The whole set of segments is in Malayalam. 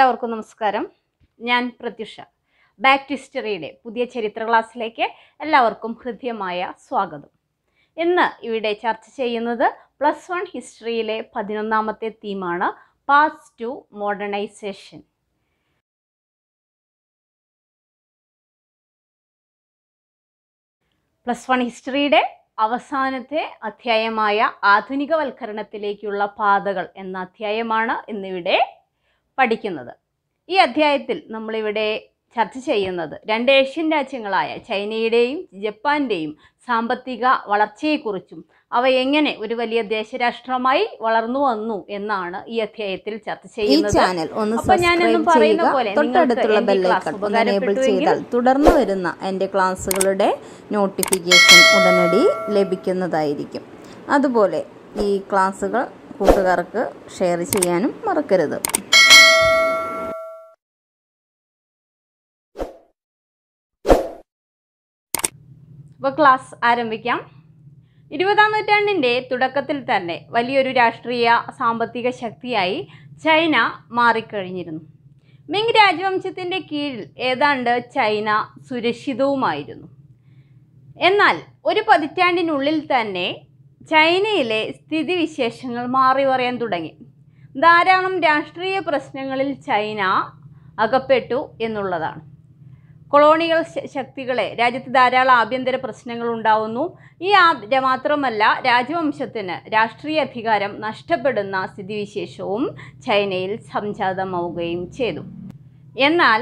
എല്ലാവർക്കും നമസ്കാരം. ഞാൻ പ്രത്യുഷ. ബാക്ക് ടു ഹിസ്റ്ററിയുടെ പുതിയ ചരിത്ര ക്ലാസ്സിലേക്ക് എല്ലാവർക്കും ഹൃദ്യമായ സ്വാഗതം. ഇന്ന് ഇവിടെ ചർച്ച ചെയ്യുന്നത് പ്ലസ് വൺ ഹിസ്റ്ററിയിലെ പതിനൊന്നാമത്തെ തീമാണ് paths to modernisation plus one ഹിസ്റ്ററിയുടെ അവസാനത്തെ അധ്യായമായ ആധുനികവൽക്കരണത്തിലേക്കുള്ള പാതകൾ എന്ന അധ്യായമാണ് ഇന്നിവിടെ പഠിക്കുന്നത്. ഈ അധ്യായത്തിൽ നമ്മളിവിടെ ചർച്ച ചെയ്യുന്നത് രണ്ട് ഏഷ്യൻ രാജ്യങ്ങളായ ചൈനയുടെയും ജപ്പാന്റെയും സാമ്പത്തിക വളർച്ചയെക്കുറിച്ചും അവ എങ്ങനെ ഒരു വലിയ ദേശരാഷ്ട്രമായി വളർന്നു വന്നു എന്നാണ് ഈ അധ്യായത്തിൽ ചർച്ച ചെയ്യുന്നത്. അപ്പൊ ഞാനെന്നും പറയുന്ന പോലെ തൊട്ടടുത്തുള്ള ബെല്ലൈക്കൺ എനേബിൾ ചെയ്താൽ തുടർന്ന് വരുന്ന എന്റെ ക്ലാസ്സുകളുടെ നോട്ടിഫിക്കേഷൻ ഉടനടി ലഭിക്കുന്നതായിരിക്കും. അതുപോലെ ഈ ക്ലാസ്സുകൾ കൂട്ടുകാർക്ക് ഷെയർ ചെയ്യാനും മറക്കരുത്. അപ്പോൾ ക്ലാസ് ആരംഭിക്കാം. ഇരുപതാം നൂറ്റാണ്ടിന്റെ തുടക്കത്തിൽ തന്നെ വലിയൊരു രാഷ്ട്രീയ സാമ്പത്തിക ശക്തിയായി ചൈന മാറിക്കഴിഞ്ഞിരുന്നു. മിങ് രാജവംശത്തിന്റെ കീഴിൽ ഏതാണ്ട് ചൈന സുരക്ഷിതവുമായിരുന്നു. എന്നാൽ ഒരു പതിറ്റാണ്ടിനുള്ളിൽ തന്നെ ചൈനയിലെ സ്ഥിതിവിശേഷങ്ങൾ മാറി പറയാൻ തുടങ്ങി. ധാരാളം രാഷ്ട്രീയ പ്രശ്നങ്ങളിൽ ചൈന അകപ്പെട്ടു എന്നുള്ളതാണ്. കൊളോണിയൽ ശക്തികളെ രാജ്യത്ത് ധാരാളം ആഭ്യന്തര പ്രശ്നങ്ങൾ ഉണ്ടാവുന്നു. ഈ മാത്രമല്ല രാജവംശത്തിന് രാഷ്ട്രീയ അധികാരം നഷ്ടപ്പെടുന്ന സ്ഥിതിവിശേഷവും ചൈനയിൽ സംജാതമാവുകയും ചെയ്തു. എന്നാൽ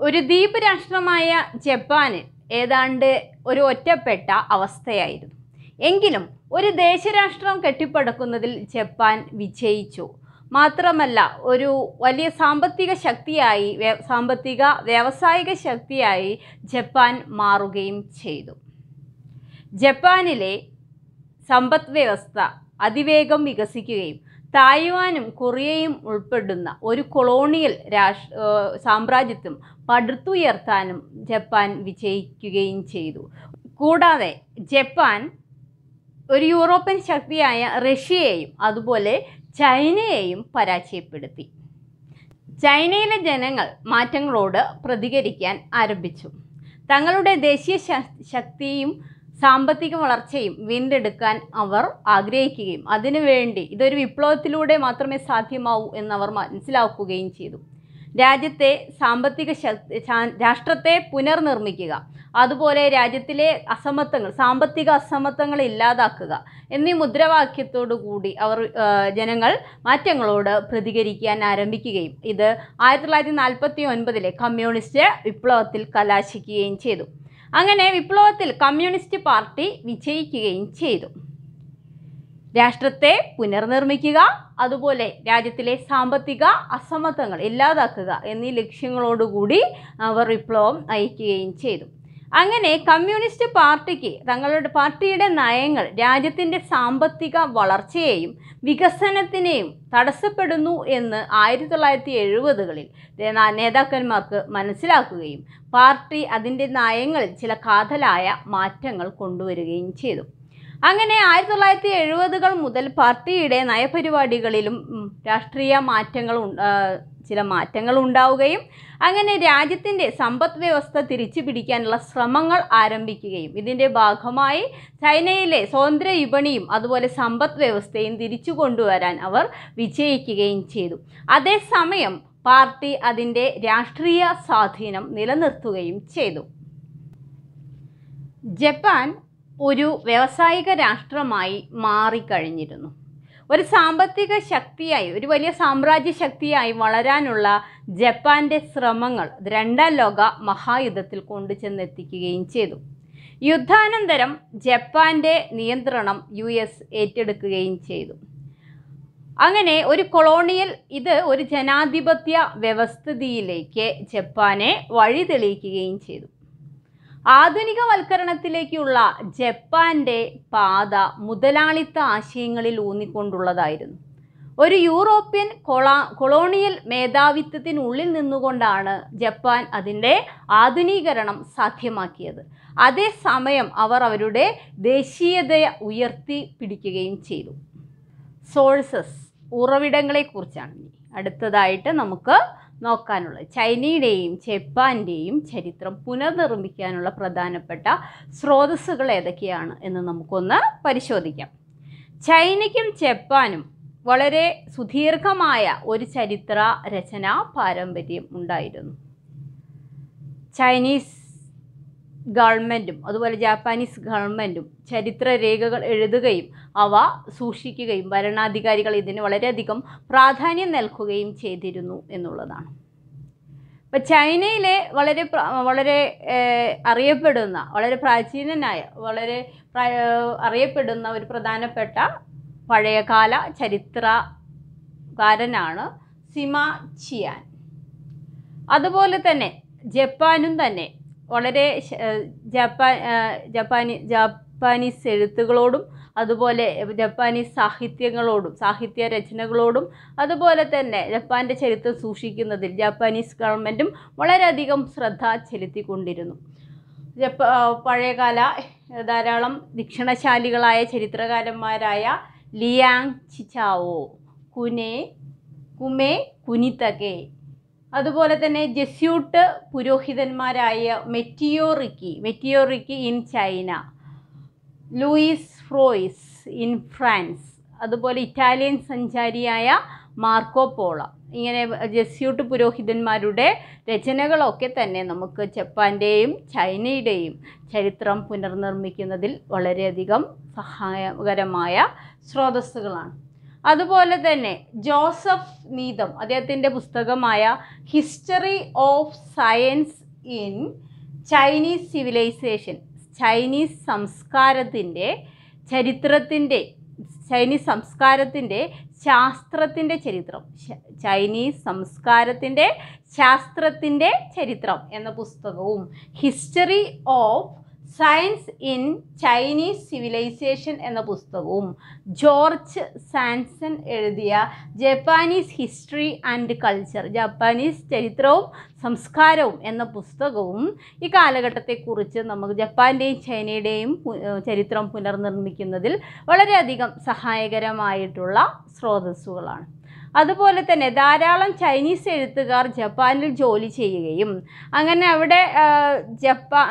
ഒരു ദ്വീപ് രാഷ്ട്രമായ ജപ്പാന് ഏതാണ്ട് ഒരു ഒറ്റപ്പെട്ട അവസ്ഥയായിരുന്നു. എങ്കിലും ഒരു ദേശരാഷ്ട്രം കെട്ടിപ്പടുക്കുന്നതിൽ ജപ്പാൻ വിജയിച്ചു. മാത്രമല്ല ഒരു വലിയ സാമ്പത്തിക ശക്തിയായി സാമ്പത്തിക വ്യാവസായിക ശക്തിയായി ജപ്പാൻ മാറുകയും ചെയ്തു. ജപ്പാനിലെ സമ്പദ് വ്യവസ്ഥ അതിവേഗം വികസിക്കുകയും തായ്വാനും കൊറിയയും ഉൾപ്പെടുന്ന ഒരു കൊളോണിയൽ രാഷ് ഏഹ് സാമ്രാജ്യത്വം പടുത്തുയർത്താനും ജപ്പാൻ വിജയിക്കുകയും ചെയ്തു. കൂടാതെ ജപ്പാൻ ഒരു യൂറോപ്യൻ ശക്തിയായ റഷ്യയെയും അതുപോലെ ചൈനയെയും പരാജയപ്പെടുത്തി. ചൈനയിലെ ജനങ്ങൾ മാറ്റങ്ങളോട് പ്രതികരിക്കാൻ ആരംഭിച്ചു. തങ്ങളുടെ ദേശീയ ശക്തിയും സാമ്പത്തിക വളർച്ചയും വീണ്ടെടുക്കാൻ അവർ ആഗ്രഹിക്കുകയും അതിനുവേണ്ടി ഇതൊരു വിപ്ലവത്തിലൂടെ മാത്രമേ സാധ്യമാവൂ എന്നവർ മനസ്സിലാക്കുകയും ചെയ്തു. രാജ്യത്തെ സാമ്പത്തിക രാഷ്ട്രത്തെ പുനർനിർമ്മിക്കുക അതുപോലെ രാജ്യത്തിലെ അസമത്വങ്ങൾ സാമ്പത്തിക അസമത്വങ്ങൾ ഇല്ലാതാക്കുക എന്നീ മുദ്രാവാക്യത്തോടു കൂടി അവർ ജനങ്ങൾ മാറ്റങ്ങളോട് പ്രതികരിക്കാൻ ആരംഭിക്കുകയും ഇത് ആയിരത്തി തൊള്ളായിരത്തി നാൽപ്പത്തി ഒൻപതിലെ കമ്മ്യൂണിസ്റ്റ് വിപ്ലവത്തിൽ കലാശിക്കുകയും ചെയ്തു. അങ്ങനെ വിപ്ലവത്തിൽ കമ്മ്യൂണിസ്റ്റ് പാർട്ടി വിജയിക്കുകയും ചെയ്തു. രാഷ്ട്രത്തെ പുനർനിർമ്മിക്കുക അതുപോലെ രാജ്യത്തിലെ സാമ്പത്തിക അസമത്വങ്ങൾ ഇല്ലാതാക്കുക എന്നീ ലക്ഷ്യങ്ങളോടുകൂടി അവർ വിപ്ലവം നയിക്കുകയും ചെയ്തു. അങ്ങനെ കമ്മ്യൂണിസ്റ്റ് പാർട്ടിക്ക് തങ്ങളുടെ പാർട്ടിയുടെ നയങ്ങൾ രാജ്യത്തിന്റെ സാമ്പത്തിക വളർച്ചയെയും വികസനത്തിനെയും തടസ്സപ്പെടുന്നു എന്ന് ആയിരത്തി തൊള്ളായിരത്തി എഴുപതുകളിൽ നേതാക്കന്മാർക്ക് മനസ്സിലാക്കുകയും പാർട്ടി അതിന്റെ നയങ്ങളിൽ ചില കാതലായ മാറ്റങ്ങൾ കൊണ്ടുവരികയും ചെയ്തു. അങ്ങനെ ആയിരത്തി തൊള്ളായിരത്തി എഴുപതുകൾ മുതൽ പാർട്ടിയുടെ നയപരിപാടികളിലും രാഷ്ട്രീയ മാറ്റങ്ങൾ ചില മാറ്റങ്ങൾ ഉണ്ടാവുകയും അങ്ങനെ രാജ്യത്തിന്റെ സമ്പദ് വ്യവസ്ഥ തിരിച്ചു പിടിക്കാനുള്ള ശ്രമങ്ങൾ ആരംഭിക്കുകയും ഇതിന്റെ ഭാഗമായി ചൈനയിലെ സ്വതന്ത്ര വിപണിയും അതുപോലെ സമ്പദ് വ്യവസ്ഥയും തിരിച്ചു കൊണ്ടുവരാൻ അവർ വിജയിക്കുകയും ചെയ്തു. അതേസമയം പാർട്ടി അതിന്റെ രാഷ്ട്രീയ സ്വാധീനം നിലനിർത്തുകയും ചെയ്തു. ജപ്പാൻ ഒരു വ്യാവസായിക രാഷ്ട്രമായി മാറിക്കഴിഞ്ഞിരുന്നു. ഒരു സാമ്പത്തിക ശക്തിയായി ഒരു വലിയ സാമ്രാജ്യ ശക്തിയായി വളരാനുള്ള ജപ്പാന്റെ ശ്രമങ്ങൾ രണ്ടാം ലോക മഹായുദ്ധത്തിൽ കൊണ്ടുചെന്നെത്തിക്കുകയും ചെയ്തു. യുദ്ധാനന്തരം ജപ്പാന്റെ നിയന്ത്രണം യു എസ് ഏറ്റെടുക്കുകയും ചെയ്തു. അങ്ങനെ ഒരു കൊളോണിയൽ ഇത് ഒരു ജനാധിപത്യ വ്യവസ്ഥിതിയിലേക്ക് ജപ്പാനെ വഴിതെളിയിക്കുകയും ചെയ്തു. ആധുനികവൽക്കരണത്തിലേക്കുള്ള ജപ്പാന്റെ പാത മുതലാളിത്ത ആശയങ്ങളിൽ ഊന്നിക്കൊണ്ടുള്ളതായിരുന്നു. ഒരു യൂറോപ്യൻ കൊളാ കൊളോണിയൽ മേധാവിത്വത്തിനുള്ളിൽ നിന്നുകൊണ്ടാണ് ജപ്പാൻ അതിന്റെ ആധുനീകരണം സാധ്യമാക്കിയത്. അതേസമയം അവർ അവരുടെ ദേശീയത ഉയർത്തി പിടിക്കുകയും ചെയ്തു. സോഴ്സസ് ഉറവിടങ്ങളെക്കുറിച്ചാണ്. അടുത്തതായിട്ട് നമുക്ക് നോക്കാനുള്ളത്. ചൈനയുടെയും ജപ്പാന്റെയും ചരിത്രം പുനർനിർമ്മിക്കാനുള്ള പ്രധാനപ്പെട്ട സ്രോതസ്സുകൾ ഏതൊക്കെയാണ് എന്ന് നമുക്കൊന്ന് പരിശോധിക്കാം. ചൈനയ്ക്കും ജപ്പാനും വളരെ സുദീർഘമായ ഒരു ചരിത്ര രചനാ പാരമ്പര്യം ഉണ്ടായിരുന്നു. ചൈനീസ് ഗവൺമെന്റും അതുപോലെ ജാപ്പാനീസ് ഗവൺമെന്റും ചരിത്ര രേഖകൾ എഴുതുകയും അവ സൂക്ഷിക്കുകയും ഭരണാധികാരികൾ ഇതിന് വളരെയധികം പ്രാധാന്യം നൽകുകയും ചെയ്തിരുന്നു എന്നുള്ളതാണ്. ഇപ്പം ചൈനയിലെ വളരെ വളരെ അറിയപ്പെടുന്ന വളരെ പ്രാചീനനായ വളരെ അറിയപ്പെടുന്ന ഒരു പ്രധാനപ്പെട്ട പഴയകാല ചരിത്രകാരനാണ് സിമ ചിയാൻ. അതുപോലെ തന്നെ ജപ്പാനും തന്നെ വളരെ ജപ്പാൻ ജപ്പാനി ജാപ്പാനീസ് എഴുത്തുകളോടും അതുപോലെ ജപ്പാനീസ് സാഹിത്യങ്ങളോടും സാഹിത്യ രചനകളോടും അതുപോലെ തന്നെ ജപ്പാന്റെ ചരിത്രം സൂക്ഷിക്കുന്നതിൽ ജാപ്പാനീസ് ഗവൺമെന്റും വളരെയധികം ശ്രദ്ധ ചെലുത്തിക്കൊണ്ടിരുന്നു. ജപ്പ പഴയകാല ധാരാളം ദീക്ഷണശാലികളായ ചരിത്രകാരന്മാരായ ലിയാങ് ചിച്ചാവോ കുനെ കുമേ കുനിതകെ അതുപോലെ തന്നെ Jesuit പുരോഹിതന്മാരായ Matteo Ricci Matteo Ricci in China Louis Frois in France അതുപോലെ ഇറ്റാലിയൻ സഞ്ചാരിയായ മാർക്കോ പോള. ഇങ്ങനെ ജെസ്യൂട്ട് പുരോഹിതന്മാരുടെ രചനകളൊക്കെ തന്നെ നമുക്ക് ജപ്പാന്റെയും ചൈനയുടെയും ചരിത്രം പുനർനിർമ്മിക്കുന്നതിൽ വളരെയധികം സഹായകരമായ സ്രോതസ്സുകളാണ്. അതുപോലെ തന്നെ ജോസഫ് നീതം അദ്ദേഹത്തിന്റെ പുസ്തകമായ history of science in Chinese civilisation Chinese സംസ്കാരത്തിന്റെ ചരിത്രത്തിന്റെ ചൈനീസ് സംസ്കാരത്തിന്റെ ശാസ്ത്രത്തിന്റെ ചരിത്രം ചൈനീസ് സംസ്കാരത്തിന്റെ ശാസ്ത്രത്തിന്റെ ചരിത്രം എന്ന പുസ്തകവും history of science in Chinese civilisation എന്ന പുസ്തകവും ജോർജ് സാൻസൺ എഴുതിയ Japanese history and culture Japanese ചരിത്രവും സംസ്കാരവും എന്ന പുസ്തകവും ഈ കാലഘട്ടത്തെക്കുറിച്ച് നമുക്ക് ജപ്പാന്റെയും ചൈനയുടെയും ചരിത്രം പുനർനിർമ്മിക്കുന്നതിൽ വളരെയധികം സഹായകരമായിട്ടുള്ള സ്രോതസ്സുകളാണ്. അതുപോലെ തന്നെ ധാരാളം ചൈനീസ് എഴുത്തുകാർ ജപ്പാനിൽ ജോലി ചെയ്യുകയും അങ്ങനെ അവിടെ ജപ്പാ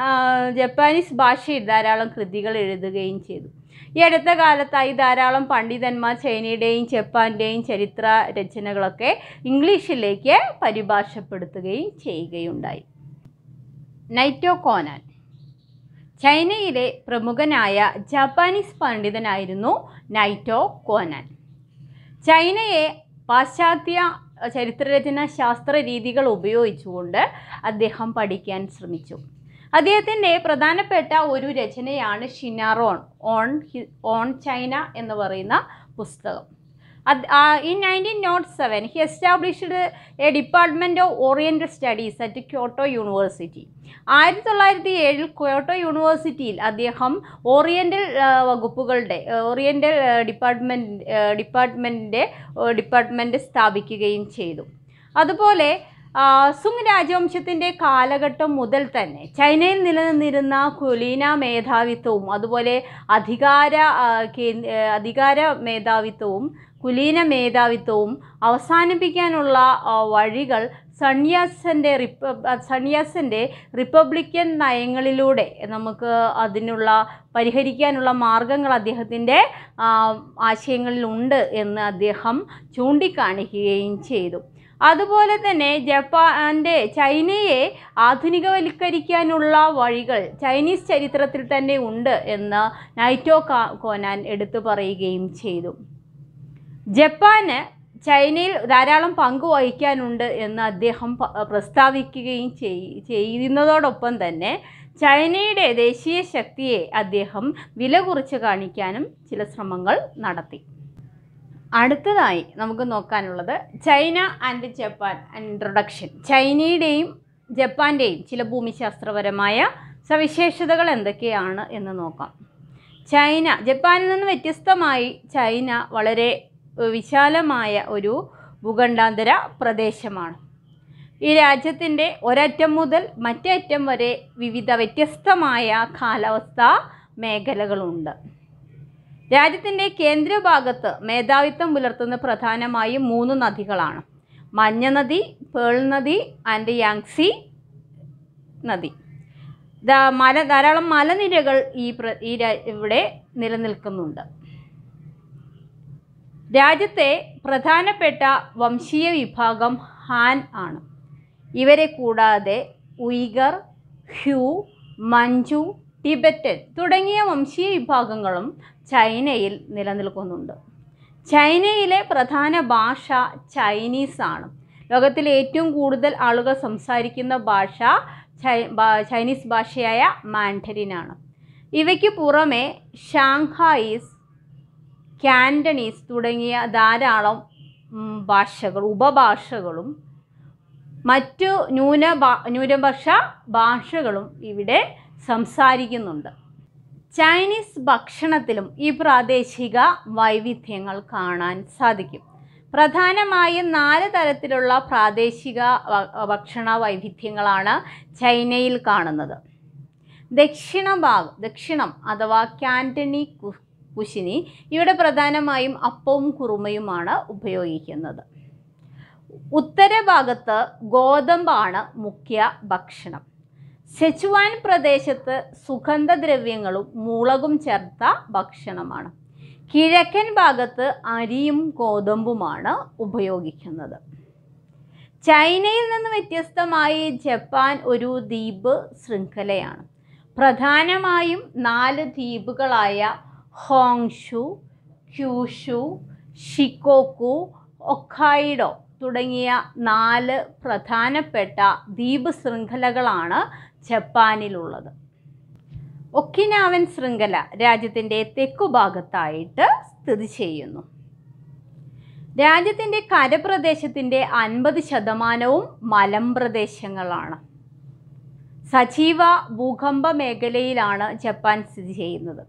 ജപ്പാനീസ് ഭാഷയിൽ ധാരാളം കൃതികൾ എഴുതുകയും ചെയ്തു. ഈ അടുത്ത കാലത്തായി ധാരാളം പണ്ഡിതന്മാർ ചൈനയുടെയും ജപ്പാന്റെയും ചരിത്ര രചനകളൊക്കെ ഇംഗ്ലീഷിലേക്ക് പരിഭാഷപ്പെടുത്തുകയും ചെയ്യുകയുണ്ടായി. Naito Konan. ചൈനയിലെ പ്രമുഖനായ ജാപ്പാനീസ് പണ്ഡിതനായിരുന്നു നൈറ്റോ കോനാൻ. ചൈനയെ പാശ്ചാത്യ ചരിത്രരചന ശാസ്ത്ര രീതികൾ ഉപയോഗിച്ചുകൊണ്ട് അദ്ദേഹം പഠിക്കാൻ ശ്രമിച്ചു. അദ്ദേഹത്തിന്റെ പ്രധാനപ്പെട്ട ഒരു രചനയാണ് ഷിനാറോൺ ഓൺ ഓൺ ചൈന എന്ന് പറയുന്ന പുസ്തകം. In nineteen nought seven he established a department of oriental studies at Kyoto university ആയിരത്തി തൊള്ളായിരത്തി ഏഴിൽ ക്യോട്ടോ യൂണിവേഴ്സിറ്റിയിൽ അദ്ദേഹം ഓറിയന്റൽ വകുപ്പുകളുടെ ഓറിയന്റൽ ഡിപ്പാർട്ട്മെന്റ് ഡിപ്പാർട്ട്മെന്റിന്റെ ഡിപ്പാർട്ട്മെന്റ് സ്ഥാപിക്കുകയും ചെയ്തു. അതുപോലെ സുങ് രാജവംശത്തിന്റെ കാലഘട്ടം മുതൽ തന്നെ ചൈനയിൽ നിലനിന്നിരുന്ന കുലീന മേധാവിത്വവും അതുപോലെ അധികാര അധികാര മേധാവിത്വവും കുലീന മേധാവിത്വവും അവസാനിപ്പിക്കാനുള്ള വഴികൾ സണ്യാസിന്റെ റിപ്പ സണ്യാസിന്റെ റിപ്പബ്ലിക്കൻ നയങ്ങളിലൂടെ നമുക്ക് അതിനുള്ള പരിഹരിക്കാനുള്ള മാർഗങ്ങൾ അദ്ദേഹത്തിന്റെ ആശയങ്ങളിലുണ്ട് എന്ന് അദ്ദേഹം ചൂണ്ടിക്കാണിക്കുകയും ചെയ്തു. അതുപോലെ തന്നെ ജപ്പാന്റെ ചൈനയെ ആധുനികവൽക്കരിക്കാനുള്ള വഴികൾ ചൈനീസ് ചരിത്രത്തിൽ തന്നെ ഉണ്ട് എന്ന് നൈറ്റോ കോനാൻ എടുത്തു പറയുകയും ചെയ്തു. ജപ്പാന് ചൈനയിൽ ധാരാളം പങ്ക് വഹിക്കാനുണ്ട് എന്ന് അദ്ദേഹം പ്രസ്താവിക്കുകയും ചെയ്- ചെയ്യുന്നതോടൊപ്പം തന്നെ ചൈനയുടെ ദേശീയ ശക്തിയെ അദ്ദേഹം വില കുറച്ച് കാണിക്കാനും ചില ശ്രമങ്ങൾ നടത്തി. അടുത്തതായി നമുക്ക് നോക്കാനുള്ളത് ചൈന ആൻഡ് ജപ്പാൻ ഇൻട്രൊഡക്ഷൻ ചൈനയുടെയും ജപ്പാന്റെയും ചില ഭൂമിശാസ്ത്രപരമായ സവിശേഷതകൾ എന്തൊക്കെയാണ് എന്ന് നോക്കാം. ചൈന ജപ്പാനിൽ നിന്ന് വ്യത്യസ്തമായി ചൈന വളരെ വിശാലമായ ഒരു ഭൂഖണ്ഡാന്തര പ്രദേശമാണ്. ഈ രാജ്യത്തിന്റെ ഒരറ്റം മുതൽ മറ്റേ അറ്റം വരെ വിവിധ വ്യത്യസ്തമായ കാലാവസ്ഥ മേഖലകളുണ്ട്. രാജ്യത്തിന്റെ കേന്ദ്രഭാഗത്ത് മേധാവിത്വം പുലർത്തുന്ന പ്രധാനമായും മൂന്ന് നദികളാണ്. മഞ്ഞ നദി പേൾ നദി ആൻഡ് യാങ്സി നദി. മല ധാരാളം മലനിരകൾ ഈ ഈ ഇവിടെ നിലനിൽക്കുന്നുണ്ട്. രാജ്യത്തെ പ്രധാനപ്പെട്ട വംശീയ വിഭാഗം ഹാൻ ആണ്. ഇവരെ കൂടാതെ ഉയ്ഗർ ഹ്യൂ മഞ്ജു ടിബറ്റൻ തുടങ്ങിയ വംശീയ വിഭാഗങ്ങളും ചൈനയിൽ നിലനിൽക്കുന്നുണ്ട്. ചൈനയിലെ പ്രധാന ഭാഷ ചൈനീസാണ്. ആണ് ലോകത്തിലെ ഏറ്റവും കൂടുതൽ ആളുകൾ സംസാരിക്കുന്ന ഭാഷ ചൈനീസ് ഭാഷയായ മാൻഡരിനാണ് ഇവയ്ക്ക് പുറമെ ഷാങ്ഹായിസ് കാൻഡണീസ് തുടങ്ങിയ ധാരാളം ഭാഷകൾ ഉപഭാഷകളും മറ്റു ന്യൂനഭാ ന്യൂനപക്ഷ ഭാഷകളും ഇവിടെ സംസാരിക്കുന്നുണ്ട്. ചൈനീസ് ഭക്ഷണത്തിലും ഈ പ്രാദേശിക വൈവിധ്യങ്ങൾ കാണാൻ സാധിക്കും. പ്രധാനമായും നാല് തരത്തിലുള്ള പ്രാദേശിക ഭക്ഷണ വൈവിധ്യങ്ങളാണ് ചൈനയിൽ കാണുന്നത്. ദക്ഷിണ ഭാഗം ദക്ഷിണം അഥവാ കാന്റണി കു കുശിനി ഇവിടെ പ്രധാനമായും അപ്പവും കുറുമയുമാണ് ഉപയോഗിക്കുന്നത്. ഉത്തരഭാഗത്ത് ഗോതമ്പാണ് മുഖ്യ ഭക്ഷണം. സെച്ചുവാൻ പ്രദേശത്ത് സുഗന്ധദ്രവ്യങ്ങളും മുളകും ചേർത്ത ഭക്ഷണമാണ്. കിഴക്കൻ ഭാഗത്ത് അരിയും ഗോതമ്പുമാണ് ഉപയോഗിക്കുന്നത്. ചൈനയിൽ നിന്ന് വ്യത്യസ്തമായി ജപ്പാൻ ഒരു ദ്വീപ് ശൃംഖലയാണ്. പ്രധാനമായും നാല് ദ്വീപുകളായ ഹോങ്ഷു ക്യൂഷു ഷിക്കോക്കു ഒക്കായിഡോ തുടങ്ങിയ നാല് പ്രധാനപ്പെട്ട ദ്വീപ് ശൃംഖലകളാണ് ജപ്പാനിലുള്ളത്. ഒക്കിനാവൻ ശൃംഖല രാജ്യത്തിന്റെ തെക്കുഭാഗത്തായിട്ട് സ്ഥിതി ചെയ്യുന്നു. രാജ്യത്തിന്റെ കരപ്രദേശത്തിന്റെ അൻപത് ശതമാനവും മലമ്പ്രദേശങ്ങളാണ് സജീവ ഭൂകമ്പ മേഖലയിലാണ് ജപ്പാൻ സ്ഥിതി ചെയ്യുന്നത്.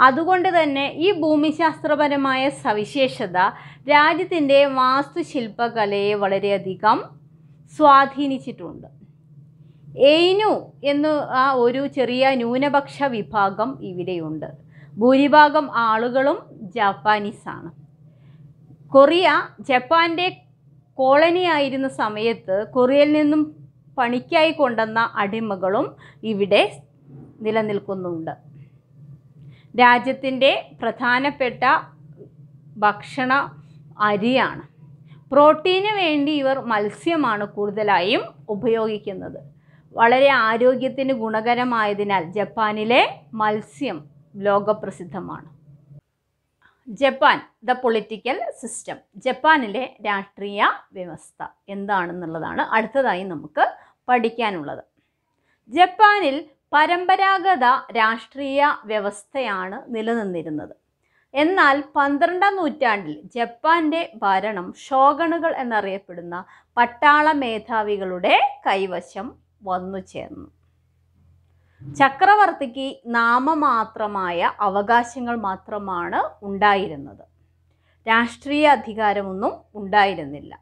അതുകൊണ്ട് തന്നെ ഈ ഭൂമിശാസ്ത്രപരമായ സവിശേഷത രാജ്യത്തിന്റെ വാസ്തുശില്പകലയെ വളരെയധികം സ്വാധീനിച്ചിട്ടുണ്ട്. എയ്നു എന്ന് ആ ഒരു ചെറിയ ന്യൂനപക്ഷ വിഭാഗം ഇവിടെയുണ്ട്. ഭൂരിഭാഗം ആളുകളും ജാപ്പാനീസാണ്. കൊറിയ ജപ്പാന്റെ കോളനിയായിരുന്ന സമയത്ത് കൊറിയയിൽ നിന്നും പണിക്കായി കൊണ്ടുവന്ന അടിമകളും ഇവിടെ നിലനിൽക്കുന്നുണ്ട്. രാജ്യത്തിന്റെ പ്രധാനപ്പെട്ട ഭക്ഷണ അരിയാണ്. പ്രോട്ടീന് വേണ്ടി ഇവർ മത്സ്യമാണ് കൂടുതലായും ഉപയോഗിക്കുന്നത്. വളരെ ആരോഗ്യത്തിന് ഗുണകരമായതിനാൽ ജപ്പാനിലെ മത്സ്യം ലോകപ്രസിദ്ധമാണ്. ജപ്പാൻ ദ പൊളിറ്റിക്കൽ സിസ്റ്റം ജപ്പാനിലെ രാഷ്ട്രീയ വ്യവസ്ഥ എന്താണെന്നുള്ളതാണ് അടുത്തതായി നമുക്ക് പഠിക്കാനുള്ളത്. ജപ്പാനിൽ പരമ്പരാഗത രാഷ്ട്രീയ വ്യവസ്ഥയാണ് നിലനിന്നിരുന്നത്. എന്നാൽ പന്ത്രണ്ടാം നൂറ്റാണ്ടിൽ ജപ്പാന്റെ ഭരണം ഷോഗണുകൾ എന്നറിയപ്പെടുന്ന പട്ടാള മേധാവികളുടെ കൈവശം വന്നു ചേർന്നു. ചക്രവർത്തിക്ക് നാമമാത്രമായ അവകാശങ്ങൾ മാത്രമാണ് ഉണ്ടായിരുന്നത്. രാഷ്ട്രീയ അധികാരമൊന്നും ഉണ്ടായിരുന്നില്ല.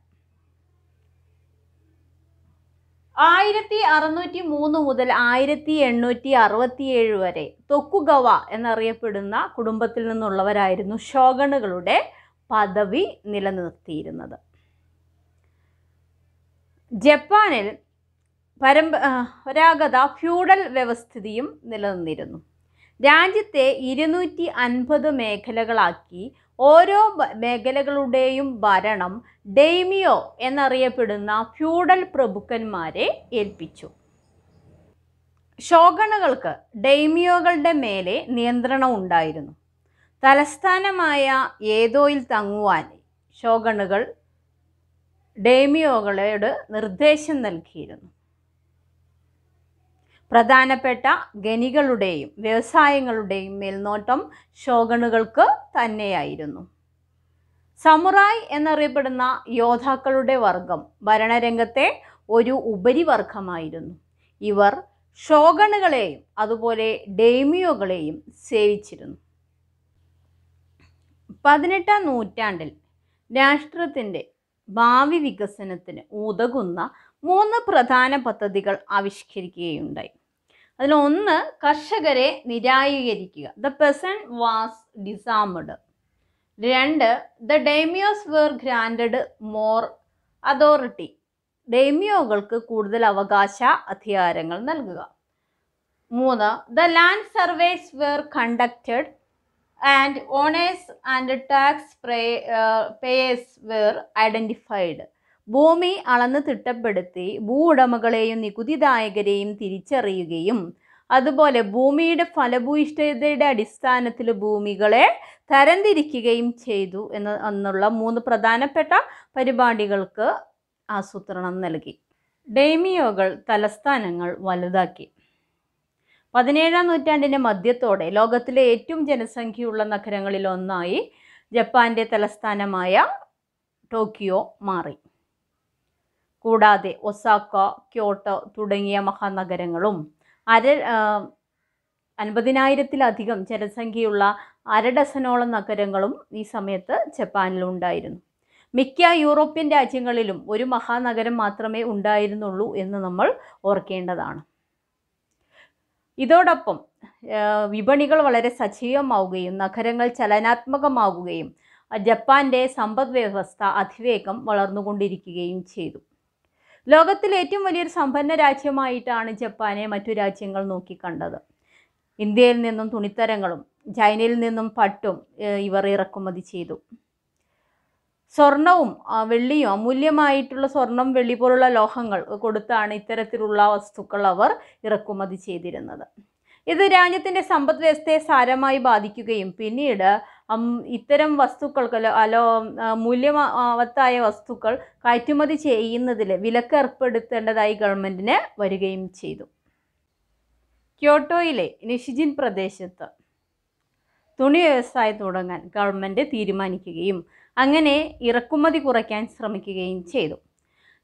ആയിരത്തി അറുന്നൂറ്റി മൂന്ന് മുതൽ ആയിരത്തി എണ്ണൂറ്റി അറുപത്തിയേഴ് വരെ തൊക്കുഗവ എന്നറിയപ്പെടുന്ന കുടുംബത്തിൽ നിന്നുള്ളവരായിരുന്നു ഷോഗണുകളുടെ പദവി നിലനിർത്തിയിരുന്നത്. ജപ്പാനിൽ പരമ്പരാഗത ഫ്യൂഡൽ വ്യവസ്ഥിതിയും നിലനിന്നിരുന്നു. രാജ്യത്തെ ഇരുന്നൂറ്റി അൻപത് മേഖലകളാക്കി ഓരോ മേഖലകളുടെയും ഭരണം ഡെയ്മിയോ എന്നറിയപ്പെടുന്ന ഫ്യൂഡൽ പ്രഭുക്കന്മാരെ ഏൽപ്പിച്ചു. ഷോഗണുകൾക്ക് ഡെയ്മിയോകളുടെ മേലെ നിയന്ത്രണം ഉണ്ടായിരുന്നു. തലസ്ഥാനമായ ഏതോയിൽ തങ്ങുവാൻ ഷോഗണുകൾ ഡെയ്മിയോകളോട് നിർദ്ദേശം നൽകിയിരുന്നു. പ്രധാനപ്പെട്ട ഖനികളുടെയും വ്യവസായങ്ങളുടെയും മേൽനോട്ടം ഷോഗണുകൾക്ക് തന്നെയായിരുന്നു. സമുറായ് എന്നറിയപ്പെടുന്ന യോദ്ധാക്കളുടെ വർഗം ഭരണരംഗത്തെ ഒരു ഉപരിവർഗമായിരുന്നു. ഇവർ ഷോഗണുകളെയും അതുപോലെ ഡേമിയോകളെയും സേവിച്ചിരുന്നു. പതിനെട്ടാം നൂറ്റാണ്ടിൽ രാഷ്ട്രത്തിന്റെ ഭാവി വികസനത്തിന് ഉതകുന്ന മൂന്ന് പ്രധാന പദ്ധതികൾ ആവിഷ്കരിക്കുകയുണ്ടായി. അതിലൊന്ന് കർഷകരെ നിരായീകരിക്കുക. ദ പെസൺ വാസ് ഡിസാമഡ് രണ്ട് the daimyos were granted more authority ഡേമിയോകൾക്ക് കൂടുതൽ അവകാശ അധികാരങ്ങൾ നൽകുക. മൂന്ന് the land surveys were conducted and owners and tax payers were identified ഭൂമി അളന്ന് തിട്ടപ്പെടുത്തി ഭൂ ഉടമകളെയും നികുതിദായകരെയും തിരിച്ചറിയുകയും അതുപോലെ ഭൂമിയുടെ ഫലഭൂയിഷ്ഠതയുടെ അടിസ്ഥാനത്തിൽ ഭൂമികളെ തരംതിരിക്കുകയും ചെയ്തു എന്ന് എന്നുള്ള മൂന്ന് പ്രധാനപ്പെട്ട പരിപാടികൾക്ക് ആസൂത്രണം നൽകി. ഡെയ്മിയോകൾ തലസ്ഥാനങ്ങൾ വലുതാക്കി. പതിനേഴാം നൂറ്റാണ്ടിന്റെ മധ്യത്തോടെ ലോകത്തിലെ ഏറ്റവും ജനസംഖ്യയുള്ള നഗരങ്ങളിൽ ഒന്നായി ജപ്പാന്റെ തലസ്ഥാനമായ ടോക്കിയോ മാറി. കൂടാതെ ഒസാക്ക ക്യോട്ടോ തുടങ്ങിയ മഹാനഗരങ്ങളും അര അൻപതിനായിരത്തിലധികം ജനസംഖ്യയുള്ള അര ഡസനോളം നഗരങ്ങളും ഈ സമയത്ത് ജപ്പാനിലുണ്ടായിരുന്നു മിക്ക യൂറോപ്യൻ രാജ്യങ്ങളിലും ഒരു മഹാനഗരം മാത്രമേ ഉണ്ടായിരുന്നുള്ളൂ എന്ന് നമ്മൾ ഓർക്കേണ്ടതാണ്. ഇതോടൊപ്പം വിപണികൾ വളരെ സജീവമാവുകയും നഗരങ്ങൾ ചലനാത്മകമാവുകയും ജപ്പാന്റെ സമ്പദ് വ്യവസ്ഥ അതിവേഗം വളർന്നുകൊണ്ടിരിക്കുകയും ചെയ്തു. ലോകത്തിലെ ഏറ്റവും വലിയൊരു സമ്പന്ന രാജ്യമായിട്ടാണ് ജപ്പാനെ മറ്റു രാജ്യങ്ങൾ നോക്കിക്കണ്ടത്. ഇന്ത്യയിൽ നിന്നും തുണിത്തരങ്ങളും ചൈനയിൽ നിന്നും പട്ടും ഇവർ ഇറക്കുമതി ചെയ്തു. സ്വർണവും വെള്ളിയും അമൂല്യമായിട്ടുള്ള സ്വർണം വെള്ളി പോലുള്ള ലോഹങ്ങൾ കൊടുത്താണ് ഇത്തരത്തിലുള്ള വസ്തുക്കൾ അവർ ഇറക്കുമതി ചെയ്തിരുന്നത്. ഇത് രാജ്യത്തിന്റെ സമ്പദ് വ്യവസ്ഥയെ സാരമായി ബാധിക്കുകയും പിന്നീട് ഇത്തരം വസ്തുക്കൾക്ക് അലോ മൂല്യവത്തായ വസ്തുക്കൾ കയറ്റുമതി ചെയ്യുന്നതിൽ വിലക്ക് ഏർപ്പെടുത്തേണ്ടതായി ഗവൺമെന്റിന് വരികയും ചെയ്തു. ക്യോട്ടോയിലെ നിഷിജിൻ പ്രദേശത്ത് തുണി വ്യവസായം തുടങ്ങാൻ ഗവൺമെന്റ് തീരുമാനിക്കുകയും അങ്ങനെ ഇറക്കുമതി കുറയ്ക്കാൻ ശ്രമിക്കുകയും ചെയ്തു.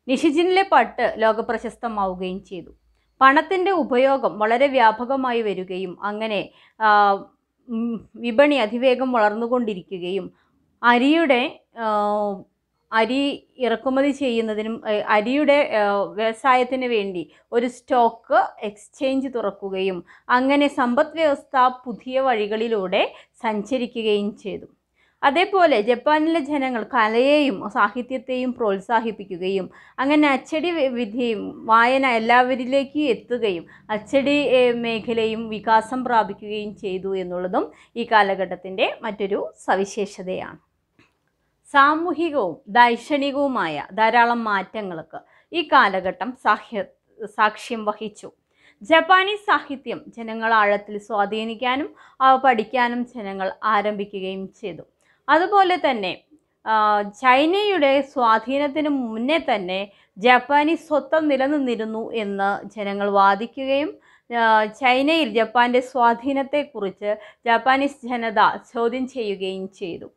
നിഷിജിനിലെ പട്ട് ലോകപ്രശസ്തമാവുകയും ചെയ്തു. പണത്തിന്റെ ഉപയോഗം വളരെ വ്യാപകമായി വരികയും അങ്ങനെ വിപണി അതിവേഗം വളർന്നുകൊണ്ടിരിക്കുകയും അരിയുടെ അരി ഇറക്കുമതി ചെയ്യുന്നതിനും അരിയുടെ വ്യവസായത്തിന് വേണ്ടി ഒരു സ്റ്റോക്ക് എക്സ്ചേഞ്ച് തുറക്കുകയും അങ്ങനെ സമ്പദ് വ്യവസ്ഥ പുതിയ വഴികളിലൂടെ സഞ്ചരിക്കുകയും ചെയ്തു. അതേപോലെ ജപ്പാനിലെ ജനങ്ങൾ കലയെയും സാഹിത്യത്തെയും പ്രോത്സാഹിപ്പിക്കുകയും അങ്ങനെ അച്ചടി വിധിയും വായന എല്ലാവരിലേക്കും എത്തുകയും അച്ചടി മേഖലയും വികാസം പ്രാപിക്കുകയും ചെയ്തു എന്നുള്ളതും ഈ കാലഘട്ടത്തിന്റെ മറ്റൊരു സവിശേഷതയാണ്. സാമൂഹികവും ദൈക്ഷണികവുമായ ധാരാളം മാറ്റങ്ങൾക്ക് ഈ കാലഘട്ടം സാഹ്യ സാക്ഷ്യം വഹിച്ചു. ജപ്പാനീസ് സാഹിത്യം ജനങ്ങൾ ആഴത്തിൽ സ്വാധീനിക്കാനും അവ പഠിക്കാനും ജനങ്ങൾ ആരംഭിക്കുകയും ചെയ്തു. അതുപോലെ തന്നെ ചൈനയുടെ സ്വാധീനത്തിന് മുന്നേ തന്നെ ജപ്പാനീസ് സ്വത്വം നിലനിന്നിരുന്നു എന്ന് ജനങ്ങൾ വാദിക്കുകയും ചൈനയിൽ ജപ്പാന്റെ സ്വാധീനത്തെക്കുറിച്ച് ജാപ്പാനീസ് ജനത ചോദ്യം ചെയ്യുകയും ചെയ്തു.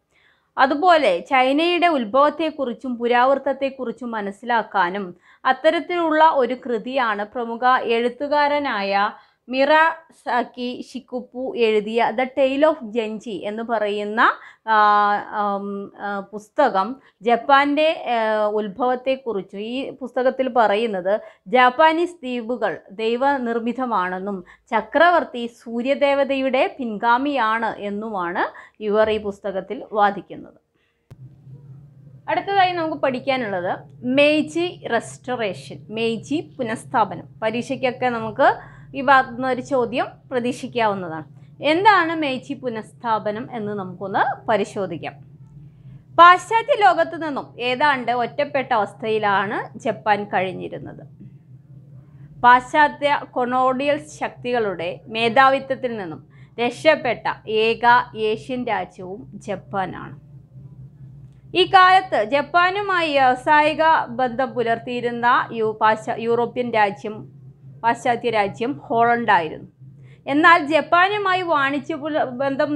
അതുപോലെ ചൈനയുടെ ഉത്ഭവത്തെക്കുറിച്ചും പുരാവൃത്തത്തെക്കുറിച്ചും മനസ്സിലാക്കാനും അത്തരത്തിലുള്ള ഒരു കൃതിയാണ് പ്രമുഖ എഴുത്തുകാരനായ മിറ സാക്കി ഷിക്കുപ്പു എഴുതിയ ദ ടെയിൽ ഓഫ് ജെഞ്ചി എന്ന് പറയുന്ന പുസ്തകം ജപ്പാന്റെ ഉത്ഭവത്തെക്കുറിച്ചും ഈ പുസ്തകത്തിൽ പറയുന്നത് ജാപ്പാനീസ് ദ്വീപുകൾ ദൈവനിർമ്മിതമാണെന്നും ചക്രവർത്തി സൂര്യദേവതയുടെ പിൻഗാമിയാണ് എന്നുമാണ് ഇവർ ഈ പുസ്തകത്തിൽ വാദിക്കുന്നത്. അടുത്തതായി നമുക്ക് പഠിക്കാനുള്ളത് മേജി റെസ്റ്റോറേഷൻ മേജി പുനഃസ്ഥാപനം. പരീക്ഷയ്ക്കൊക്കെ നമുക്ക് ഈ ഭാഗത്തു ഒരു ചോദ്യം പ്രതീക്ഷിക്കാവുന്നതാണ്. എന്താണ് മേച്ചി പുനഃസ്ഥാപനം എന്ന് നമുക്കൊന്ന് പരിശോധിക്കാം. പാശ്ചാത്യ ലോകത്തു നിന്നും ഏതാണ്ട് ഒറ്റപ്പെട്ട അവസ്ഥയിലാണ് ജപ്പാൻ കഴിഞ്ഞിരുന്നത്. പാശ്ചാത്യ കൊണോഡിയൽ ശക്തികളുടെ മേധാവിത്വത്തിൽ നിന്നും രക്ഷപ്പെട്ട ഏക ഏഷ്യൻ രാജ്യവും ജപ്പാനാണ്. ഈ കാലത്ത് ജപ്പാനുമായി വ്യാവസായിക ബന്ധം പുലർത്തിയിരുന്ന യു പാശ്ചാ യൂറോപ്യൻ രാജ്യം പാശ്ചാത്യ രാജ്യം ഹോളണ്ടായിരുന്നു. എന്നാൽ ജപ്പാനുമായി വാണിജ്യ ബന്ധം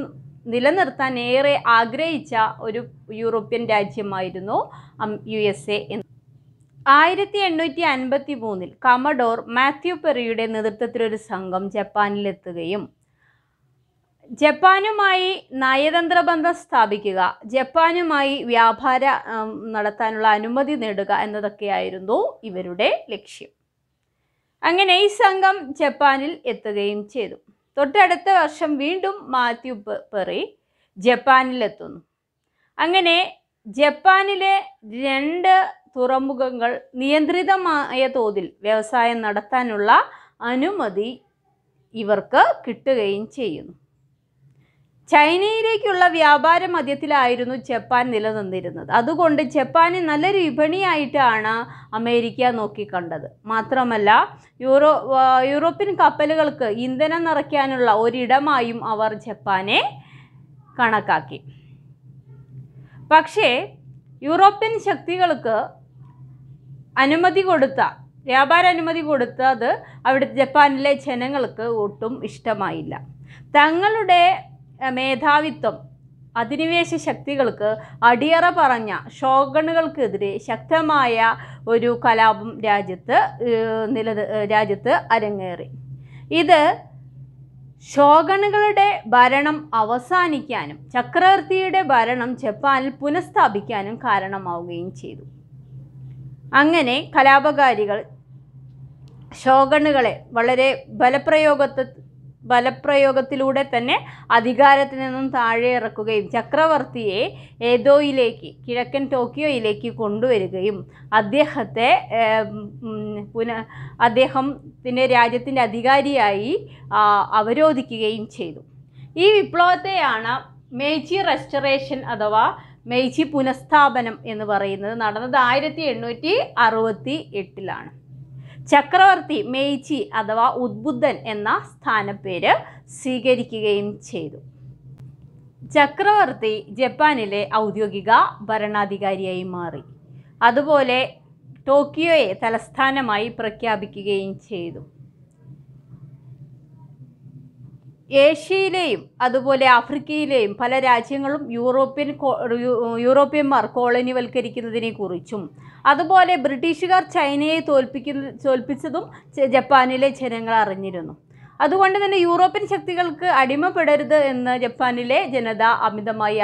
നിലനിർത്താൻ ഏറെ ആഗ്രഹിച്ച ഒരു യൂറോപ്യൻ രാജ്യമായിരുന്നു യു എസ് എ എന്ന്. ആയിരത്തി എണ്ണൂറ്റി അൻപത്തി മൂന്നിൽ കമഡോർ മാത്യു പെറിയുടെ നേതൃത്വത്തിലൊരു സംഘം ജപ്പാനിലെത്തുകയും ജപ്പാനുമായി നയതന്ത്ര ബന്ധം സ്ഥാപിക്കുക ജപ്പാനുമായി വ്യാപാര നടത്താനുള്ള അനുമതി നേടുക എന്നതൊക്കെയായിരുന്നു ഇവരുടെ ലക്ഷ്യം. അങ്ങനെ ഈ സംഘം ജപ്പാനിൽ എത്തുകയും ചെയ്തു. തൊട്ടടുത്ത വർഷം വീണ്ടും മാത്യു പെറി ജപ്പാനിലെത്തുന്നു അങ്ങനെ ജപ്പാനിലെ രണ്ട് തുറമുഖങ്ങൾ നിയന്ത്രിതമായ തോതിൽ വ്യവസായം നടത്താനുള്ള അനുമതി ഇവർക്ക് കിട്ടുകയും ചെയ്യുന്നു. ചൈനയിലേക്കുള്ള വ്യാപാര മധ്യത്തിലായിരുന്നു ജപ്പാൻ നിലനിന്നിരുന്നത്. അതുകൊണ്ട് ജപ്പാനെ നല്ലൊരു വിപണിയായിട്ടാണ് അമേരിക്ക നോക്കിക്കണ്ടത്. മാത്രമല്ല യൂറോ യൂറോപ്യൻ കപ്പലുകൾക്ക് ഇന്ധനം നിറയ്ക്കാനുള്ള ഒരിടമായും അവർ ജപ്പാനെ കണക്കാക്കി. പക്ഷേ യൂറോപ്യൻ ശക്തികൾക്ക് അനുമതി കൊടുത്ത വ്യാപാര അനുമതി കൊടുത്തത് അവിടെ ജപ്പാനിലെ ജനങ്ങൾക്ക് ഒട്ടും ഇഷ്ടമായില്ല. തങ്ങളുടെ മേധാവിത്വം. അധിനിവേശ ശക്തികൾക്ക് അടിയറ പറഞ്ഞ ഷോഗണുകൾക്കെതിരെ ശക്തമായ ഒരു കലാപം രാജ്യത്ത് നില രാജ്യത്ത് അരങ്ങേറി. ഇത് ഷോഗണുകളുടെ ഭരണം അവസാനിക്കാനും ചക്രവർത്തിയുടെ ഭരണം ജപ്പാനിൽ പുനഃസ്ഥാപിക്കാനും കാരണമാവുകയും ചെയ്തു. അങ്ങനെ കലാപകാരികൾ ഷോഗണുകളെ വളരെ ബലപ്രയോഗത്തെ ബലപ്രയോഗത്തിലൂടെ തന്നെ അധികാരത്തിൽ നിന്നും താഴെ ഇറക്കുകയും ചക്രവർത്തിയെ ഏതോയിലേക്ക് കിഴക്കൻ ടോക്കിയോയിലേക്ക് കൊണ്ടുവരികയും അദ്ദേഹത്തെ പുന അദ്ദേഹത്തിന്റെ രാജ്യത്തിന്റെ അധികാരിയായി അവരോധിക്കുകയും ചെയ്തു. ഈ വിപ്ലവത്തെയാണ് മേച്ചി റെസ്റ്ററേഷൻ അഥവാ മേച്ചി പുനഃസ്ഥാപനം എന്ന് പറയുന്നത്. നടന്നത് ആയിരത്തി എണ്ണൂറ്റി അറുപത്തി എട്ടിലാണ്. ചക്രവർത്തി മെയ്ച്ചി അഥവാ ഉദ്ബുദ്ധൻ എന്ന സ്ഥാനപ്പേര് സ്വീകരിക്കുകയും ചെയ്തു. ചക്രവർത്തി ജപ്പാനിലെ ഔദ്യോഗിക ഭരണാധികാരിയായി മാറി. അതുപോലെ ടോക്കിയോയെ തലസ്ഥാനമായി പ്രഖ്യാപിക്കുകയും ചെയ്തു. ഏഷ്യയിലെയും അതുപോലെ ആഫ്രിക്കയിലെയും പല രാജ്യങ്ങളും യൂറോപ്യൻ യൂറോപ്യന്മാർ കോളനിവൽക്കരിക്കുന്നതിനെ കുറിച്ചും അതുപോലെ ബ്രിട്ടീഷുകാർ ചൈനയെ തോൽപ്പിക്കുന്ന തോൽപ്പിച്ചതും ജപ്പാനിലെ ജനങ്ങൾ അറിഞ്ഞിരുന്നു. അതുകൊണ്ട് തന്നെ യൂറോപ്യൻ ശക്തികൾക്ക് അടിമപ്പെടരുത് എന്ന് ജപ്പാനിലെ ജനത അമിതമായി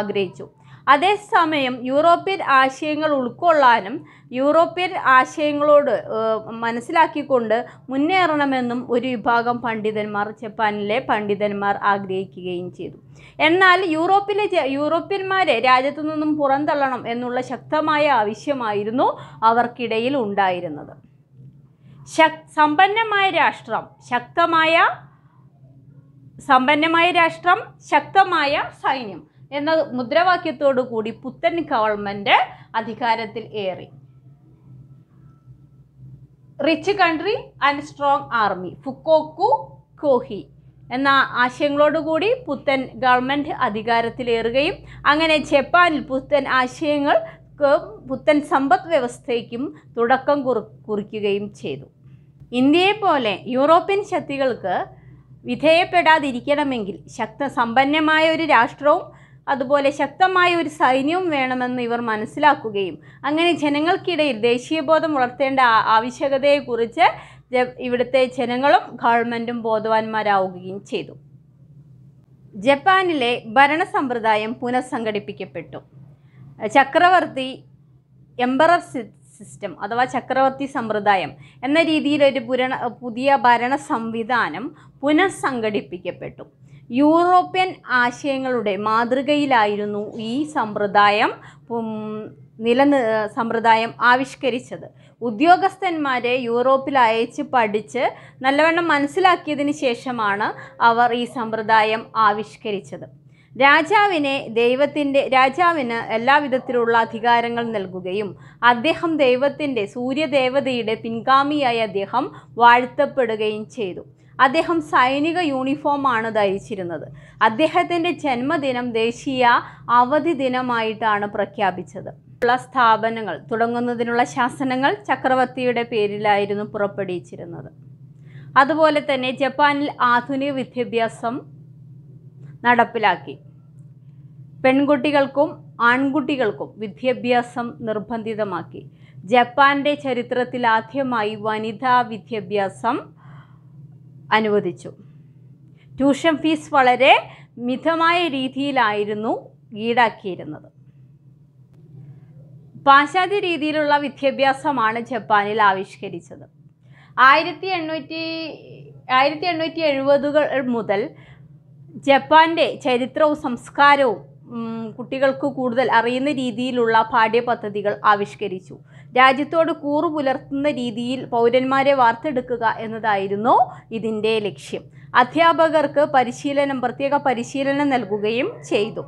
ആഗ്രഹിച്ചു. അതേസമയം യൂറോപ്യൻ ആശയങ്ങൾ ഉൾക്കൊള്ളാനും യൂറോപ്യൻ ആശയങ്ങളോട് മനസ്സിലാക്കിക്കൊണ്ട് മുന്നേറണമെന്നും ഒരു വിഭാഗം പണ്ഡിതന്മാർ ജപ്പാനിലെ പണ്ഡിതന്മാർ ആഗ്രഹിക്കുകയും ചെയ്തു. എന്നാൽ യൂറോപ്പിലെ യൂറോപ്യന്മാരെ രാജ്യത്തു നിന്നും പുറന്തള്ളണം എന്നുള്ള ശക്തമായ ആവശ്യമായിരുന്നു അവർക്കിടയിൽ ഉണ്ടായിരുന്നത്. സമ്പന്നമായ രാഷ്ട്രം ശക്തമായ സമ്പന്നമായ രാഷ്ട്രം ശക്തമായ സൈന്യം. എന്ന മുദ്രാവാക്യത്തോടു കൂടി പുത്തൻ ഗവൺമെന്റ് അധികാരത്തിൽ ഏറി. Rich country and strong army ഫുക്കോക്കു കോഹി എന്ന ആശയങ്ങളോടുകൂടി പുത്തൻ ഗവൺമെന്റ് അധികാരത്തിലേറുകയും അങ്ങനെ ജപ്പാനിൽ പുത്തൻ ആശയങ്ങൾ പുത്തൻ സമ്പദ് വ്യവസ്ഥയ്ക്കും തുടക്കം കുറി കുറിക്കുകയും ചെയ്തു. ഇന്ത്യയെ പോലെ യൂറോപ്യൻ ശക്തികൾക്ക് വിധേയപ്പെടാതിരിക്കണമെങ്കിൽ ശക്ത സമ്പന്നമായ ഒരു രാഷ്ട്രവും അതുപോലെ ശക്തമായ ഒരു സൈന്യവും വേണമെന്ന് ഇവർ മനസ്സിലാക്കുകയും അങ്ങനെ ജനങ്ങൾക്കിടയിൽ ദേശീയബോധം വളർത്തേണ്ട ആവശ്യകതയെക്കുറിച്ച് ഇവിടുത്തെ ജനങ്ങളും ഗവൺമെന്റും ബോധവാന്മാരാവുകയും ചെയ്തു. ജപ്പാനിലെ ഭരണ സമ്പ്രദായം പുനഃസംഘടിപ്പിക്കപ്പെട്ടു. ചക്രവർത്തി എംബറർ സിസ്റ്റം അഥവാ ചക്രവർത്തി സമ്പ്രദായം എന്ന രീതിയിലൊരു പുരണ പുതിയ ഭരണ സംവിധാനം പുനഃസംഘടിപ്പിക്കപ്പെട്ടു. യൂറോപ്യൻ ആശയങ്ങളുടെ മാതൃകയിലായിരുന്നു ഈ സമ്പ്രദായം നിലനി സമ്പ്രദായം ആവിഷ്കരിച്ചത്. ഉദ്യോഗസ്ഥന്മാരെ യൂറോപ്പിൽ അയച്ച് പഠിച്ച് നല്ലവണ്ണം മനസ്സിലാക്കിയതിന് ശേഷമാണ് അവർ ഈ സമ്പ്രദായം ആവിഷ്കരിച്ചത്. രാജാവിനെ ദൈവത്തിന്റെ രാജാവിന് എല്ലാവിധത്തിലുള്ള അധികാരങ്ങൾ നൽകുകയും അദ്ദേഹം ദൈവത്തിന്റെ സൂര്യദേവതയുടെ പിൻഗാമിയായി അദ്ദേഹം വാഴ്ത്തപ്പെടുകയും ചെയ്തു. അദ്ദേഹം സൈനിക യൂണിഫോമാണ് ധരിച്ചിരുന്നത്. അദ്ദേഹത്തിന്റെ ജന്മദിനം ദേശീയ അവധി ദിനമായിട്ടാണ് പ്രഖ്യാപിച്ചത്. ഉള്ള സ്ഥാപനങ്ങൾ തുടങ്ങുന്നതിനുള്ള ശാസനങ്ങൾ ചക്രവർത്തിയുടെ പേരിലായിരുന്നു പുറപ്പെടുവിച്ചിരുന്നത്. അതുപോലെ തന്നെ ജപ്പാനിൽ ആധുനിക വിദ്യാഭ്യാസം നടപ്പിലാക്കി. പെൺകുട്ടികൾക്കും ആൺകുട്ടികൾക്കും വിദ്യാഭ്യാസം നിർബന്ധിതമാക്കി. ജപ്പാന്റെ ചരിത്രത്തിൽ ആദ്യമായി വനിതാ വിദ്യാഭ്യാസം അനുവദിച്ചു. ട്യൂഷൻ ഫീസ് വളരെ മിതമായ രീതിയിലായിരുന്നു ഈടാക്കിയിരുന്നത്. പാശ്ചാത്യ രീതിയിലുള്ള വിദ്യാഭ്യാസമാണ് ജപ്പാനിൽ ആവിഷ്കരിച്ചത്. ആയിരത്തി എണ്ണൂറ്റി ആയിരത്തി എണ്ണൂറ്റി എഴുപതുകൾ മുതൽ ജപ്പാന്റെ ചരിത്രവും സംസ്കാരവും കുട്ടികൾക്ക് കൂടുതൽ അറിയുന്ന രീതിയിലുള്ള പാഠ്യപദ്ധതികൾ ആവിഷ്കരിച്ചു. രാജ്യത്തോട് കൂറു പുലർത്തുന്ന രീതിയിൽ പൗരന്മാരെ വാർത്തെടുക്കുക എന്നതായിരുന്നു ഇതിന്റെ ലക്ഷ്യം. അധ്യാപകർക്ക് പരിശീലനം പ്രത്യേക പരിശീലനം നൽകുകയും ചെയ്തു.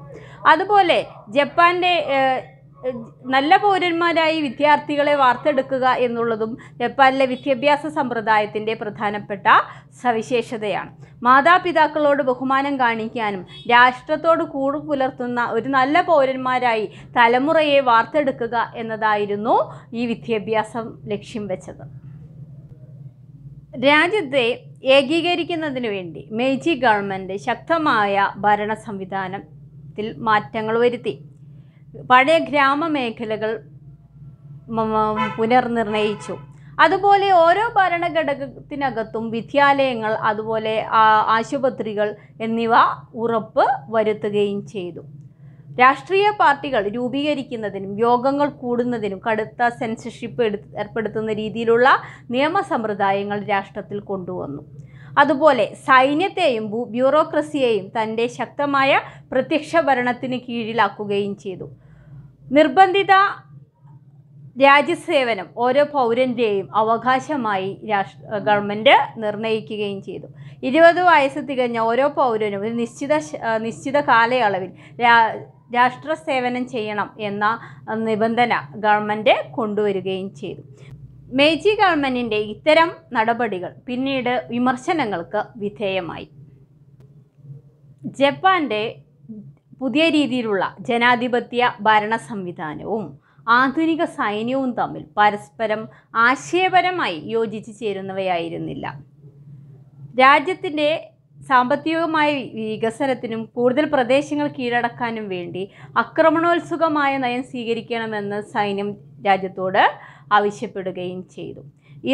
അതുപോലെ ജപ്പാന്റെ നല്ല പൗരന്മാരായി വിദ്യാർത്ഥികളെ വാർത്തെടുക്കുക എന്നുള്ളതും ജപ്പാനിലെ വിദ്യാഭ്യാസ സമ്പ്രദായത്തിന്റെ പ്രധാനപ്പെട്ട സവിശേഷതയാണ്. മാതാപിതാക്കളോട് ബഹുമാനം കാണിക്കാനും രാഷ്ട്രത്തോട് കൂടു പുലർത്തുന്ന ഒരു നല്ല പൗരന്മാരായി തലമുറയെ വാർത്തെടുക്കുക എന്നതായിരുന്നു ഈ വിദ്യാഭ്യാസം ലക്ഷ്യം വെച്ചത്. രാജ്യത്തെ ഏകീകരിക്കുന്നതിന് വേണ്ടി മേജി ഗവൺമെന്റ് ശക്തമായ ഭരണ സംവിധാനത്തിൽ മാറ്റങ്ങൾ വരുത്തി. പഴയ ഗ്രാമമേഖലകൾ പുനർനിർണയിച്ചു. അതുപോലെ ഓരോ ഭരണഘടകത്തിനകത്തും വിദ്യാലയങ്ങൾ അതുപോലെ ആശുപത്രികൾ എന്നിവ ഉറപ്പ് വരുത്തുകയും ചെയ്തു. രാഷ്ട്രീയ പാർട്ടികൾ രൂപീകരിക്കുന്നതിനും യോഗങ്ങൾ കൂടുന്നതിനും കടുത്ത സെൻസർഷിപ്പ് ഏർപ്പെടുത്തുന്ന രീതിയിലുള്ള നിയമസമ്പ്രദായങ്ങൾ രാഷ്ട്രത്തിൽ കൊണ്ടുവന്നു. അതുപോലെ സൈന്യത്തെയും ബ്യൂറോക്രസിയെയും തന്റെ ശക്തമായ പ്രത്യക്ഷ ഭരണത്തിന് കീഴിലാക്കുകയും ചെയ്തു. നിർബന്ധിത രാജ്യസേവനം ഓരോ പൗരന്റെയും അവകാശമായി രാഷ്ട്ര ഗവൺമെന്റ് നിർണയിക്കുകയും ചെയ്തു. ഇരുപത് വയസ്സ് തികഞ്ഞ ഓരോ പൗരനും ഒരു നിശ്ചിത നിശ്ചിത കാലയളവിൽ രാഷ്ട്ര സേവനം ചെയ്യണം എന്ന നിബന്ധന ഗവൺമെന്റ് കൊണ്ടുവരികയും ചെയ്തു. മേജി ഗവൺമെന്റിന്റെ ഇത്തരം നടപടികൾ പിന്നീട് വിമർശനങ്ങൾക്ക് വിധേയമായി. ജപ്പാന്റെ പുതിയ രീതിയിലുള്ള ജനാധിപത്യ ഭരണ സംവിധാനവും ആധുനിക സൈന്യവും തമ്മിൽ പരസ്പരം ആശയപരമായി യോജിച്ചു ചേരുന്നവയായിരുന്നില്ല. രാജ്യത്തിന്റെ സാമ്പത്തികമായ വികസനത്തിനും കൂടുതൽ പ്രദേശങ്ങൾ കീഴടക്കാനും വേണ്ടി ആക്രമണോത്സുകമായ നയം സ്വീകരിക്കണമെന്ന് സൈന്യം രാജ്യത്തോട് ആവശ്യപ്പെടുകയും ചെയ്തു.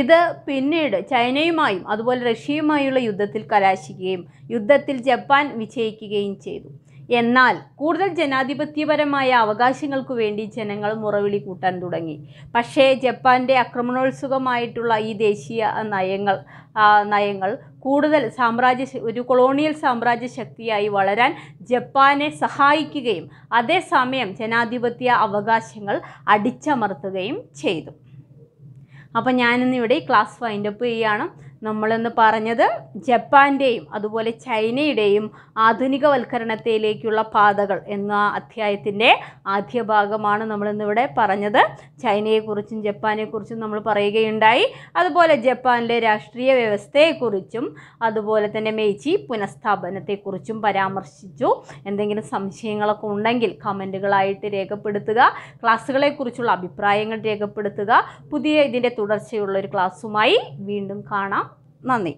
ഇത് പിന്നീട് ചൈനയുമായും അതുപോലെ റഷ്യയുമായുള്ള യുദ്ധത്തിൽ കലാശിക്കുകയും യുദ്ധത്തിൽ ജപ്പാൻ വിജയിക്കുകയും ചെയ്തു. എന്നാൽ കൂടുതൽ ജനാധിപത്യപരമായ അവകാശങ്ങൾക്കു വേണ്ടി ജനങ്ങൾ മുറവിളി കൂട്ടാൻ തുടങ്ങി. പക്ഷേ ജപ്പാന്റെ ആക്രമണോത്സുകമായിട്ടുള്ള ഈ ദേശീയ നയങ്ങൾ നയങ്ങൾ കൂടുതൽ സാമ്രാജ്യ ഒരു കൊളോണിയൽ സാമ്രാജ്യ ശക്തിയായി വളരാൻ ജപ്പാനെ സഹായിക്കുകയും അതേസമയം ജനാധിപത്യ അവകാശങ്ങൾ അടിച്ചമർത്തുകയും ചെയ്തു. അപ്പോൾ ഞാനിന്നിവിടെ ഈ ക്ലാസ് വൈൻഡപ്പ് ചെയ്യുകയാണ് നമ്മളിന്ന് പറഞ്ഞത് ജപ്പാന്റെയും അതുപോലെ ചൈനയുടെയും ആധുനികവൽക്കരണത്തിലേക്കുള്ള പാതകൾ എന്ന അധ്യായത്തിന്റെ ആദ്യ ഭാഗമാണ് നമ്മളിന്നിവിടെ പറഞ്ഞത്. ചൈനയെക്കുറിച്ചും ജപ്പാനെക്കുറിച്ചും നമ്മൾ പറയുകയുണ്ടായി. അതുപോലെ ജപ്പാനിലെ രാഷ്ട്രീയ വ്യവസ്ഥയെക്കുറിച്ചും അതുപോലെ തന്നെ മേച്ചി പുനഃസ്ഥാപനത്തെക്കുറിച്ചും പരാമർശിച്ചു. എന്തെങ്കിലും സംശയങ്ങളൊക്കെ ഉണ്ടെങ്കിൽ കമന്റുകളായിട്ട് രേഖപ്പെടുത്തുക ക്ലാസ്സുകളെക്കുറിച്ചുള്ള അഭിപ്രായങ്ങൾ രേഖപ്പെടുത്തുക. പുതിയ ഇതിന്റെ തുടർച്ചയുള്ള ഒരു ക്ലാസ്സുമായി വീണ്ടും കാണാം. നന്ദി.